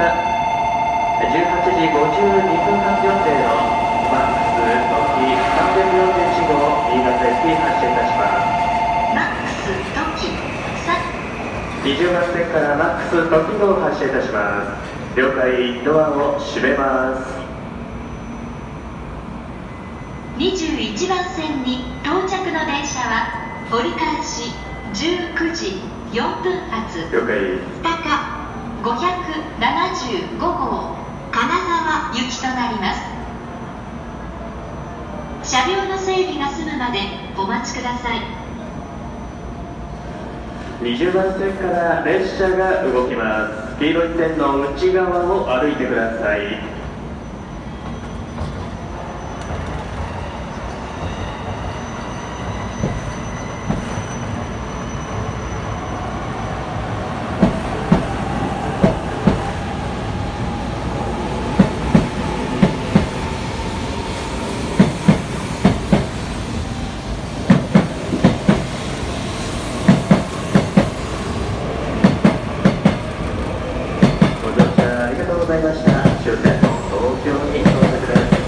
から18時52分発予定のマックス時3041号新潟駅発車いたします。マックス時3 20番線からマックス時号発車いたします。了解ドアを閉めます。21番線に到着の電車は折り返し19時4分発了解75号金沢行きとなります。車両の整備が済むまでお待ちください。20番線から列車が動きます。黄色い線の内側を歩いてください。ざいました。終点東京に到着です。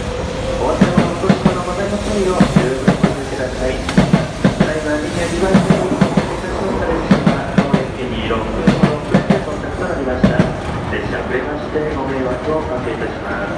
お忘れ落とし物ございませんよう十分ご注意ください。ドライバーに2番線に停車操ま列車は当駅に6分のど遅到着となりました。列車遅れましてご迷惑をおかけいたします。